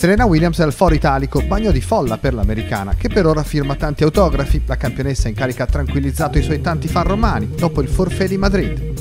Serena Williams è al foro italico, bagno di folla per l'americana, che per ora firma tanti autografi. La campionessa in carica ha tranquillizzato i suoi tanti fan romani dopo il forfè di Madrid.